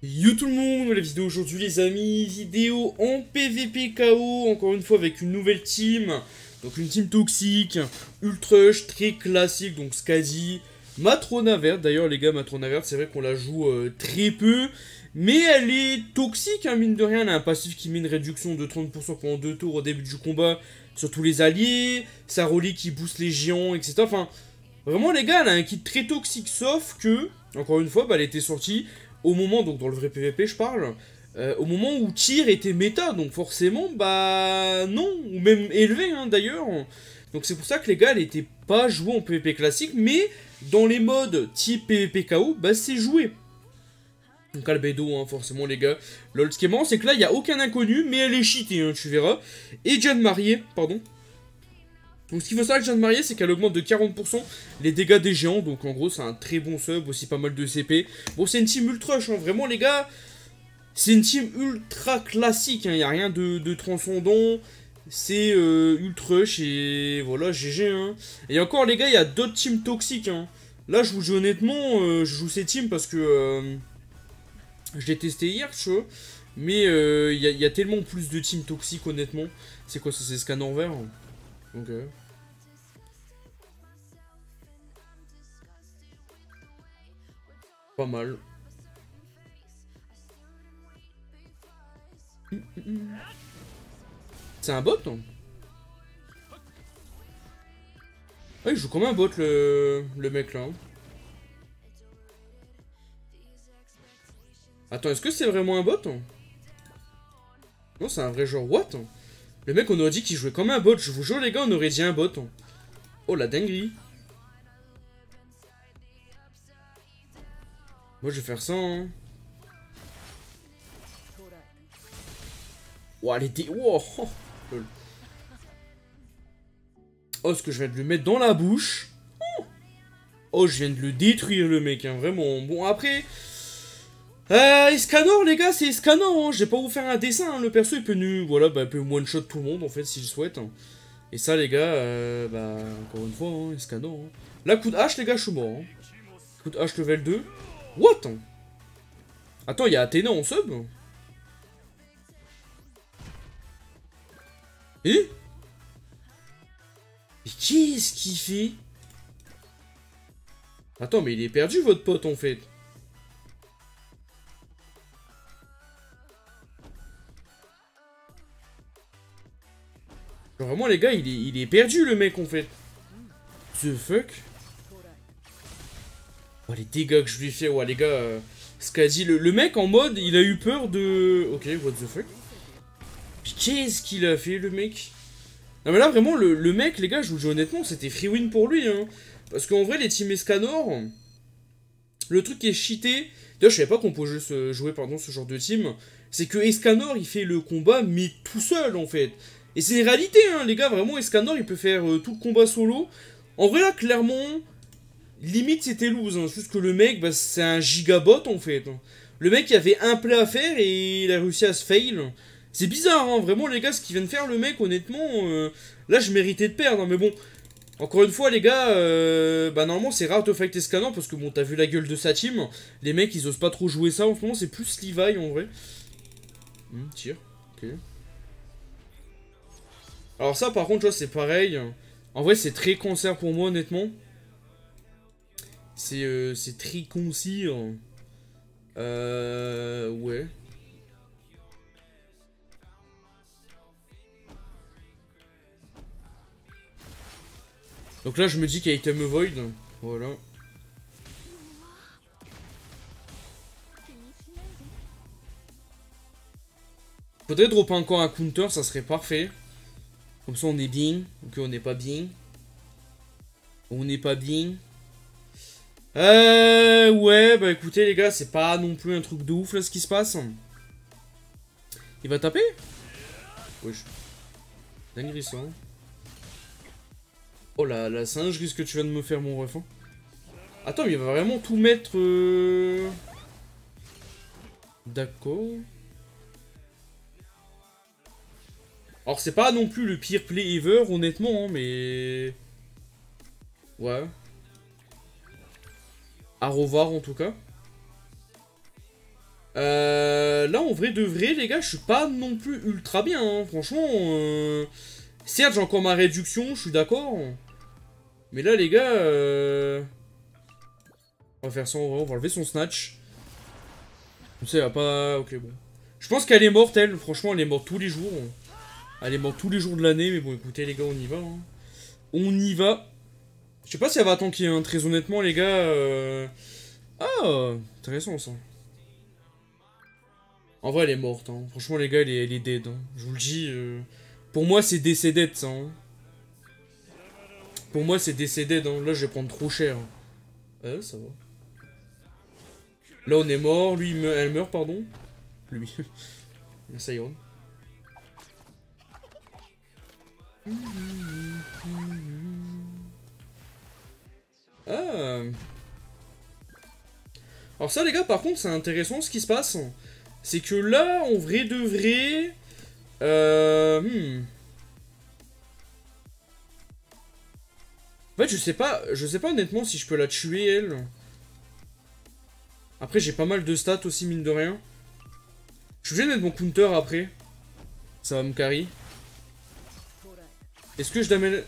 Yo tout le monde, la vidéo aujourd'hui les amis, vidéo en PVP KO, encore une fois avec une nouvelle team, donc une team toxique, Ultrush, très classique, donc Skadi, Matrona verte, d'ailleurs les gars, Matrona verte, c'est vrai qu'on la joue euh, très peu, mais elle est toxique, hein, mine de rien, elle a un passif qui met une réduction de 30% pendant deux tours au début du combat sur tous les alliés, sa relique qui booste les géants, etc. Enfin, vraiment les gars, elle a un kit très toxique, sauf que, encore une fois, bah, elle était sortie au moment, donc dans le vrai PVP je parle, euh, au moment où tir était méta, donc forcément, bah non, ou même élevé hein, d'ailleurs. Donc c'est pour ça que les gars, elle était pas jouée en PVP classique, mais dans les modes type PVP KO, bah c'est joué. Donc Albedo, hein, forcément les gars. Lol, ce qui est marrant, c'est que là, il n'y a aucun inconnu, mais elle est cheatée, hein, tu verras. Et John Marié, pardon. Donc ce qu'il faut savoir avec Jeanne Marié, c'est qu'elle augmente de 40% les dégâts des géants. Donc en gros, c'est un très bon sub, aussi pas mal de CP. Bon, c'est une team ultra, hein, vraiment les gars. C'est une team ultra classique, il hein, n'y a rien de, transcendant. C'est euh, ultrush et voilà, GG. Hein. Et encore les gars, il y a d'autres teams toxiques. Hein. Là, je vous dis honnêtement, euh, je joue ces teams parce que euh, je l'ai testé hier, tu vois. Mais euh, il y, a tellement plus de teams toxiques, honnêtement. C'est quoi ça C'est scanner vert Ok. Pas mal. C'est un bot non Ah, il joue comme un bot le, le mec là. Hein. Attends, est-ce que c'est vraiment un bot hein? Non, c'est un vrai genre what Le mec, on aurait dit qu'il jouait comme un bot. Je vous jure, les gars, on aurait dit un bot. Oh, la dinguerie. Moi, je vais faire ça, hein. Oh, elle était... Oh, oh, ce que je viens de lui mettre dans la bouche. Oh, oh je viens de le détruire, le mec, hein. Vraiment. Bon, après... Euh, Escanor, les gars, c'est Escanor, hein. Je vais pas vous faire un dessin, hein. Le perso, il peut nu... Voilà, bah, il peut one-shot tout le monde, en fait, s'il souhaite. Hein. Et ça, les gars, euh, bah, encore une fois, hein, Escanor. Hein. Là, coup de hache, les gars, je suis mort. Hein. Coup de hache level 2. What Attends, il y a Athéna en sub Et? Mais qu'est-ce qu'il fait? Attends, mais il est perdu, votre pote, en fait. Genre, vraiment, les gars, il est, perdu, le mec, en fait. The fuck? Oh, les dégâts que je lui fais, ouais, les gars, euh, Skadi, le, le, mec en mode, il a eu peur de... Ok, what the fuck? Qu'est-ce qu'il a fait, le mec? Non, mais là, vraiment, le, le, mec, les gars, je vous dis honnêtement, c'était free win pour lui, hein. Parce qu'en vrai, les teams Escanor, le truc qui est cheaté... D'ailleurs, je savais pas qu'on pouvait jouer, jouer pardon, ce genre de team. C'est que Escanor, il fait le combat, mais tout seul, en fait. Et c'est une réalité, hein, les gars, vraiment, Escanor, il peut faire euh, tout le combat solo. En vrai, là, clairement, limite c'était loose, hein. juste que le mec, bah, c'est un gigabot en fait. Hein. Le mec, il avait un play à faire et il a réussi à se fail. C'est bizarre, hein, vraiment les gars, ce qu'il vient de faire le mec, honnêtement, euh, là je méritais de perdre, mais bon. Encore une fois les gars, euh, bah normalement c'est rare de fight Escanor parce que bon t'as vu la gueule de sa team, les mecs ils osent pas trop jouer ça en ce c'est plus Levi en vrai. Hum, tire, ok. Alors ça par contre c'est pareil, en vrai c'est très concert pour moi honnêtement. C'est euh, très concis. Hein. Euh, ouais. Donc là, je me dis qu'il y a item void. Voilà. Faudrait dropper encore un counter, ça serait parfait. Comme ça, on est bien. Ok, on n'est pas bien. On n'est pas bien. Euh, ouais, bah écoutez les gars, c'est pas non plus un truc de ouf là ce qui se passe. Il va taper? Wesh. Dinguerie ça. Hein. Oh la, la singe, ce que tu viens de me faire mon ref. Hein? Attends, mais il va vraiment tout mettre... Euh... D'accord. Alors c'est pas non plus le pire play ever, honnêtement, hein, mais... Ouais. À revoir en tout cas. Euh, là, en vrai de vrai, les gars, je suis pas non plus ultra bien. hein. Franchement, euh, certes, j'ai encore ma réduction, je suis d'accord. Mais là, les gars, euh, on va faire ça, on va enlever son snatch. Pas... Ok, bon. Je pense qu'elle est morte, elle. Franchement, elle est morte tous les jours. Elle est morte tous les jours de l'année, mais bon, écoutez, les gars, on y va. hein. On y va. Je sais pas si elle va tanker, hein. très honnêtement, les gars. euh, Ah, intéressant, ça. En vrai, elle est morte. Hein. Franchement, les gars, elle est, elle est dead. hein. Je vous le dis. euh, Pour moi, c'est décédé, ça. Pour moi, c'est décédé. Là, je vais prendre trop cher. Euh, ça va. Là, on est mort. Lui, elle meurt, pardon. Lui. ça ira. Ah. Alors ça, les gars, par contre, c'est intéressant ce qui se passe. C'est que là, en vrai de vrai... Euh... hmm. En fait, je sais pas, je sais pas honnêtement si je peux la tuer, elle. Après, j'ai pas mal de stats aussi, mine de rien. Je suis obligé de mettre mon counter après. Ça va me carry. Est-ce que je l'amène...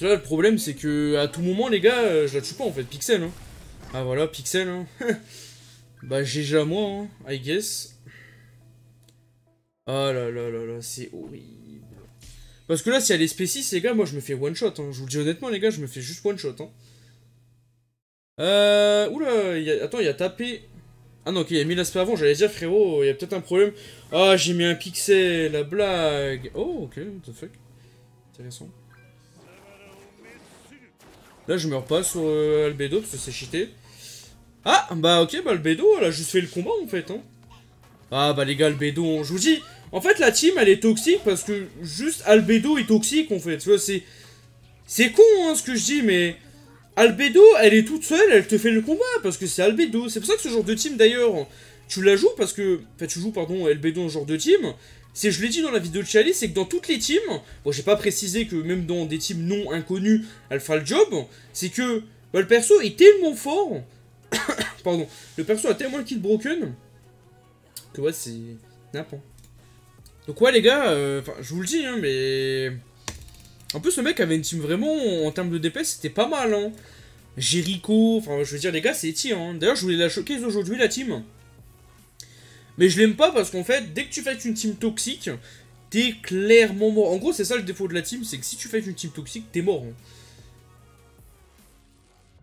Là, le problème, c'est que à tout moment, les gars, euh, je la tue pas en fait. Pixel, hein. Ah voilà, Pixel, hein. bah, GG à moi, hein, I guess. Ah là là là là, c'est horrible. Parce que là, si elle est spécis, les gars, moi je me fais one shot. Hein. Je vous le dis honnêtement, les gars, je me fais juste one shot. Euh. Oula, y a... attends, il y a tapé. Ah non, ok, il y a mis l'aspect avant. J'allais dire, frérot, il y a peut-être un problème. Ah, j'ai mis un pixel, la blague. Oh, ok, what the fuck. Intéressant. Là, je meurs pas sur euh, Albedo parce que c'est cheaté. Ah, bah ok, bah Albedo, elle a juste fait le combat en fait. Hein. Ah, bah les gars, Albedo, je vous dis, en fait, la team, elle est toxique parce que juste Albedo est toxique en fait. Tu vois, c'est. C'est con hein, ce que je dis, mais. Albedo, elle est toute seule, elle te fait le combat parce que c'est Albedo. C'est pour ça que ce genre de team d'ailleurs, tu la joues parce que. Enfin, tu joues, pardon, Albedo en genre de team. C'est, je l'ai dit dans la vidéo de Chalice, c'est que dans toutes les teams, bon, j'ai pas précisé que même dans des teams non inconnus, elle fera le job, c'est que bah, le perso est tellement fort. pardon, le perso a tellement le kill broken que ouais, c'est n'importe. Donc, ouais, les gars, euh, je vous le dis, hein, mais. En plus, le mec avait une team vraiment, en termes de DPS, c'était pas mal, hein. Jericho, enfin, je veux dire, les gars, c'est tir, hein. D'ailleurs, je voulais la showcase aujourd'hui, la team. Mais je l'aime pas parce qu'en fait, dès que tu fais une team toxique, t'es clairement mort. En gros, c'est ça le défaut de la team, c'est que si tu fais une team toxique, t'es mort. hein.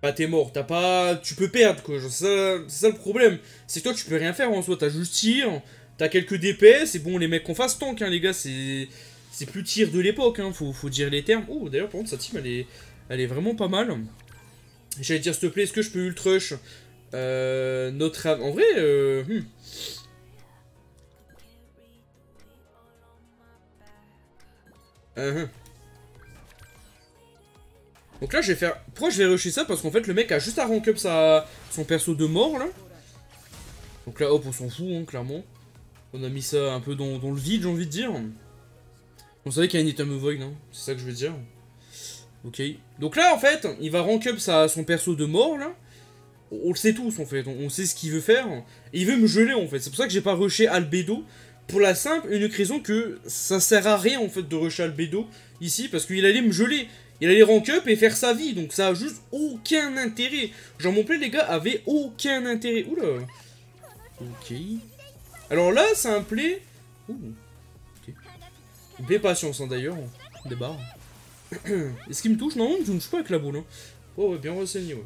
Bah, t'es mort, t'as pas. Tu peux perdre, quoi. genre, C'est ça, c'est ça le problème. C'est que toi, tu peux rien faire en soi. T'as juste tir, t'as quelques DPS, et bon, les mecs qu'on fasse tank, hein, les gars, c'est. C'est plus tir de l'époque, hein, faut, dire les termes. Oh, d'ailleurs, par contre, sa team, elle est, vraiment pas mal. J'allais dire, s'il te plaît, est-ce que je peux ultrush euh, notre. En vrai, euh, hmm. Uh-huh. Donc là, je vais faire. Pourquoi je vais rusher ça? Parce qu'en fait, le mec a juste à rank up sa... son perso de mort là. Donc là, hop, on s'en fout, hein, clairement. On a mis ça un peu dans le vide, j'ai envie de dire. On savait qu'il y a un item void, hein. c'est ça que je veux dire. Ok. Donc là, en fait, il va rank up sa... son perso de mort là. On, le sait tous en fait, on, on sait ce qu'il veut faire. Et il veut me geler en fait. C'est pour ça que j'ai pas rushé Albedo. Pour la simple et unique raison que ça sert à rien en fait de rusher Albedo ici parce qu'il allait me geler. Il allait rank up et faire sa vie, donc ça a juste aucun intérêt. Genre mon play les gars avait aucun intérêt. Oula. Ok. Alors là c'est un play. Ouh. Play patience hein, d'ailleurs. Des barres. Est-ce qu'il me touche Non, je ne touche pas avec la boule. Hein. Oh ouais, bien renseigné ouais.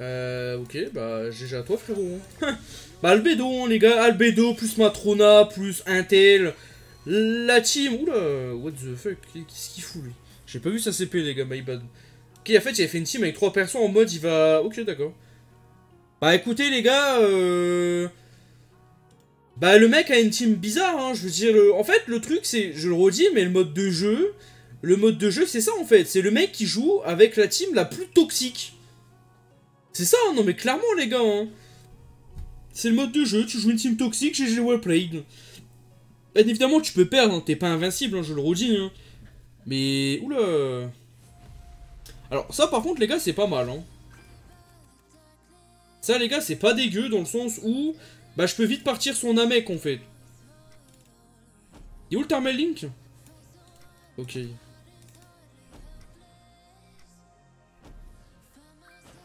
Euh, ok, bah GG à toi frérot. hein. bah Albedo hein, les gars, Albedo plus Matrona plus Intel. La team, oula, what the fuck, qu'est-ce qu'il fout lui? J'ai pas vu sa CP les gars, my bad. Ok, en fait, il avait fait une team avec trois persos en mode il va... Ok, d'accord. Bah écoutez les gars, euh... Bah le mec a une team bizarre, hein, je veux dire, en fait le truc c'est, je le redis, mais le mode de jeu, le mode de jeu c'est ça en fait, c'est le mec qui joue avec la team la plus toxique. C'est ça, hein, non mais clairement les gars, hein. C'est le mode de jeu, tu joues une team toxique, GG well played. Bien évidemment, tu peux perdre, hein, t'es pas invincible, je le redis. Mais. Oula Alors ça par contre les gars c'est pas mal hein. Ça les gars c'est pas dégueu dans le sens où bah je peux vite partir son Namek en fait. Et où le Thermal Link? Ok.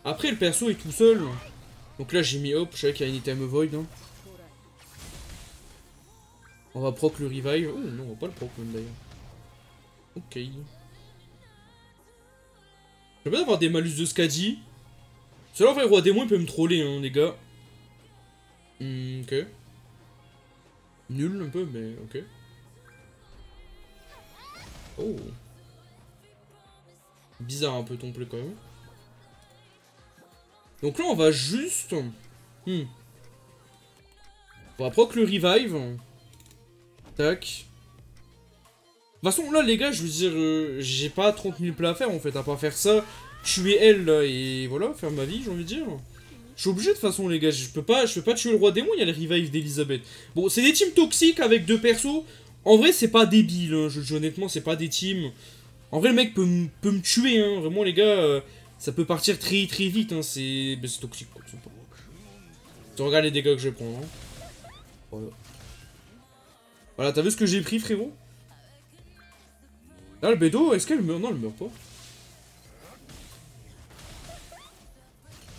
Après le perso est tout seul. Donc là j'ai mis hop, je savais qu'il y a une item void. Hein. On va proc le revive. Oh non, on va pas le proc même d'ailleurs. Ok. J'aimerais avoir des malus de Skadi. Cela en fait, Roi Démon il peut me troller, hein, les gars. Hmm, ok. Nul un peu, mais ok. Oh. Bizarre un peu ton play quand même. Donc là, on va juste... Hmm. On va proc le revive. Tac. De toute façon, là, les gars, je veux dire, euh, j'ai pas 30 000 plats à faire, en fait, à pas faire ça, tuer elle, là, et voilà, faire ma vie, j'ai envie de dire. Je suis obligé, de toute façon, les gars, je peux pas, je peux pas tuer le roi démon, il y a le revive d'Elisabeth. Bon, c'est des teams toxiques avec deux persos. En vrai, c'est pas débile, hein, je, honnêtement, c'est pas des teams... En vrai, le mec peut, me tuer, hein, vraiment, les gars, euh, ça peut partir très très vite, hein, c'est... Ben, toxique, quoi, Tu regardes les dégâts que je vais prendre, hein. Voilà. Voilà, t'as vu ce que j'ai pris, frérot? Là, le bédo, est-ce qu'elle meurt? Non, elle meurt pas.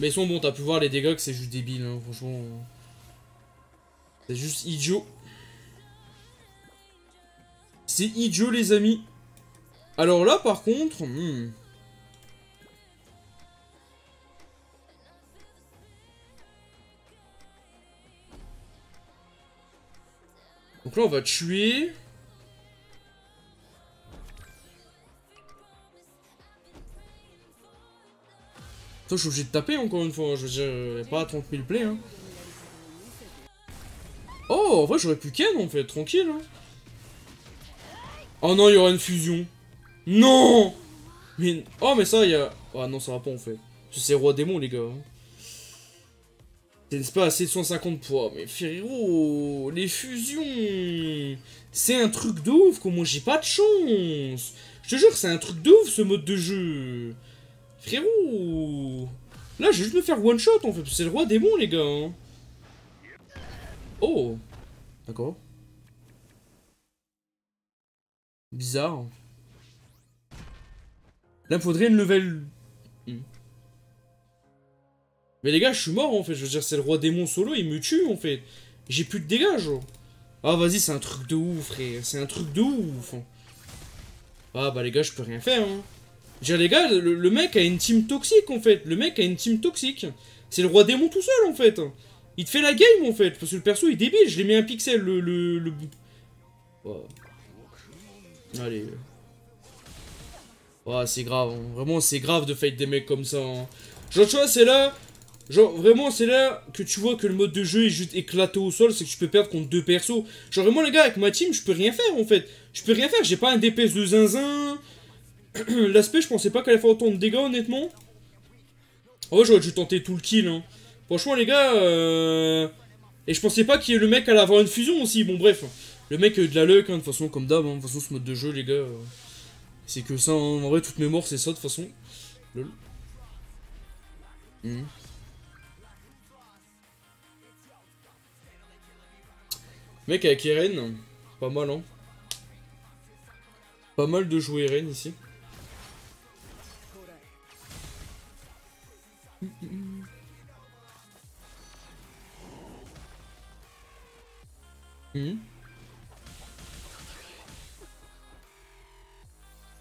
Mais ils sont bons, t'as pu voir les dégâts que c'est juste débile, hein, franchement. C'est juste idiot. C'est idiot, les amis. Alors là, par contre... Hmm. Donc là, on va tuer... Toi, je suis obligé de taper encore une fois. Je veux dire, pas 30 000 plays. Hein. Oh, en vrai, j'aurais pu Ken en fait, tranquille. Oh non, il y aura une fusion. Non. Oh, mais ça, il y a. Ah non, ça va pas en fait. C'est roi démon, les gars. Hein. C'est pas assez de 150 poids. Mais frérot, les fusions. C'est un truc de ouf. Comment j'ai pas de chance. Je te jure, c'est un truc de ouf ce mode de jeu. Frérot Là, je vais juste me faire one shot en fait. C'est le roi démon, les gars. Hein. Oh D'accord. Bizarre. Là, il faudrait une level... Hmm. Mais les gars, je suis mort en fait. Je veux dire, c'est le roi démon solo, il me tue en fait. J'ai plus de dégâts, genre. Ah, vas-y, c'est un truc de ouf, frère. C'est un truc de ouf. Ah, bah les gars, je peux rien faire. Hein. J'ai les gars, le, mec a une team toxique en fait. Le mec a une team toxique. C'est le roi démon tout seul en fait. Il te fait la game en fait. Parce que le perso il est débile. Je l'ai mis un pixel le. le, le... Allez. Oh, c'est grave. Hein. Vraiment, c'est grave de fight des mecs comme ça. Genre, tu vois, c'est là. Genre, vraiment, c'est là que tu vois que le mode de jeu est juste éclaté au sol. C'est que tu peux perdre contre deux persos. Genre, vraiment, les gars, avec ma team, je peux rien faire en fait. Je peux rien faire. J'ai pas un DPS de zinzin. L'aspect, je pensais pas qu'elle allait faire autant de dégâts, honnêtement. En vrai, j'aurais dû tenter tout le kill. Hein. Franchement, les gars... Euh... Et je pensais pas qu'il y ait le mec allait avoir une fusion aussi. Bon, bref. Le mec a eu de la luck, hein, de toute façon, comme d'hab. Hein. De toute façon, ce mode de jeu, les gars... Euh, c'est que ça, hein. En vrai, toutes mes morts, c'est ça, de toute façon. Lol. Hmm. Mec, avec Eren, pas mal, hein. Pas mal de jouer Eren, ici.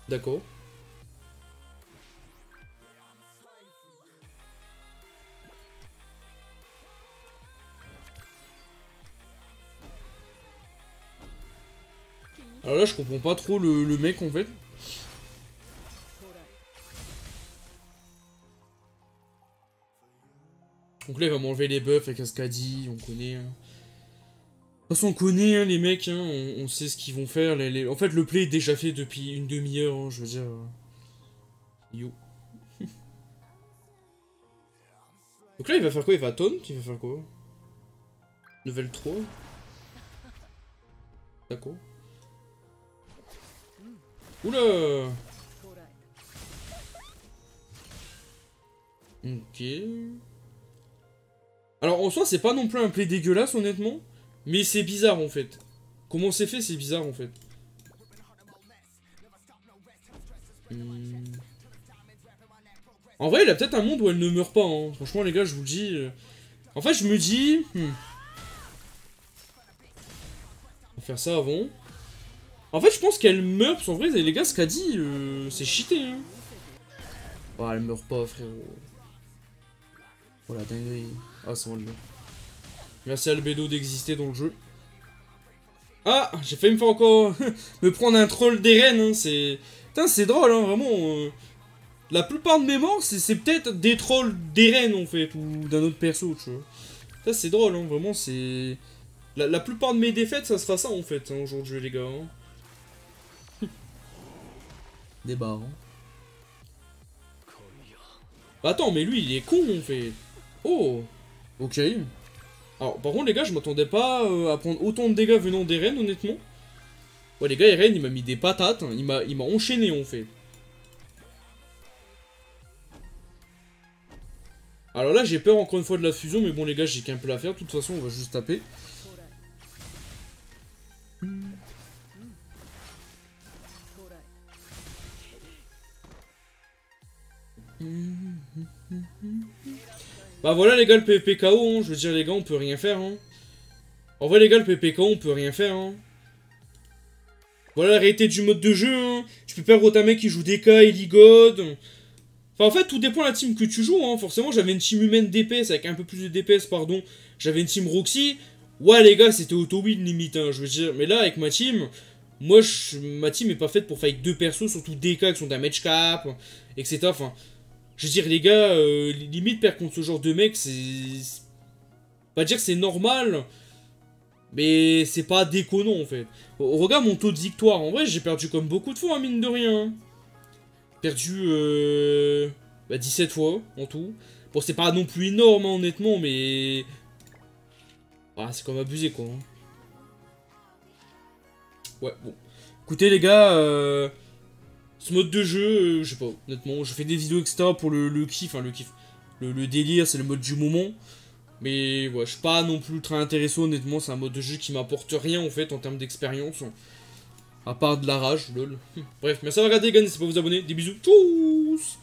D'accord. Alors là, je comprends pas trop le, mec en fait. Donc là, il va m'enlever les buffs avec Ascadi, on connaît. Hein. De toute façon, on connaît hein, les mecs, hein, on, sait ce qu'ils vont faire. En fait, le play est déjà fait depuis une demi-heure, je veux dire. Yo. Donc là, il va faire quoi? Il va taunt Il va faire quoi? Level 3 D'accord. Oula Ok. Alors en soi, c'est pas non plus un play dégueulasse, honnêtement. Mais c'est bizarre en fait. Comment c'est fait, c'est bizarre en fait. Hmm. En vrai, il a peut-être un monde où elle ne meurt pas. Hein. Franchement, les gars, je vous le dis. Euh. En fait, je me dis... Hmm. On va faire ça avant. En fait, je pense qu'elle meurt, parce qu'en vrai, les gars, ce qu'a dit, euh, c'est cheaté. Oh, elle meurt pas, frérot. Oh, dinguerie. Ah, c'est bon, Merci Albedo d'exister dans le jeu. Ah, j'ai failli me faire encore... me prendre un troll des reines, hein, c'est... Putain, c'est drôle, hein, vraiment. Euh. La plupart de mes morts, c'est peut-être des trolls des reines, en fait, ou d'un autre perso, tu vois. Ça, c'est drôle, hein, vraiment, c'est... La, plupart de mes défaites, ça sera ça, en fait, hein, aujourd'hui, les gars. Hein. Des barres, hein. Attends, mais lui, il est con, en fait. Oh Ok. Alors, par contre, les gars, je m'attendais pas euh, à prendre autant de dégâts venant des reines, honnêtement. Ouais, les gars, Eren, il m'a mis des patates. Hein. Il m'a enchaîné, en fait. Alors là, j'ai peur encore une fois de la fusion, mais bon, les gars, j'ai qu'un peu la faire. De toute façon, on va juste taper. Bah voilà les gars, le PvP KO, hein. je veux dire les gars, on peut rien faire. Hein. En vrai les gars, le PvP KO, on peut rien faire. Hein. Voilà la réalité du mode de jeu. Hein. Tu peux perdre autant mec qui joue DK, Eligod. Enfin en fait, tout dépend de la team que tu joues. Hein. Forcément, j'avais une team humaine DPS avec un peu plus de DPS, pardon. J'avais une team Roxy. Ouais les gars, c'était auto-win limite, hein, je veux dire. Mais là, avec ma team, moi, ma team est pas faite pour fight deux persos, surtout DK qui sont damage cap, etc. Enfin, je veux dire, les gars, euh, limite perdre contre ce genre de mec, c'est... Pas dire que c'est normal, mais c'est pas déconnant en fait. Regarde mon taux de victoire, en vrai j'ai perdu comme beaucoup de fois, hein, mine de rien. Perdu euh... bah, 17 fois en tout. Bon c'est pas non plus énorme hein, honnêtement, mais... Ah c'est comme abusé quoi. Hein. Ouais, bon. Écoutez les gars, euh... Ce mode de jeu, euh, je sais pas, honnêtement, je fais des vidéos, etc. pour le, kiff, enfin le kiff. Le, délire, c'est le mode du moment. Mais ouais, je suis pas non plus très intéressé, honnêtement, c'est un mode de jeu qui m'apporte rien en fait en termes d'expérience. À part de la rage, lol. Bref, merci d'avoir regardé n'hésitez pas à vous abonner. Des bisous, tchuss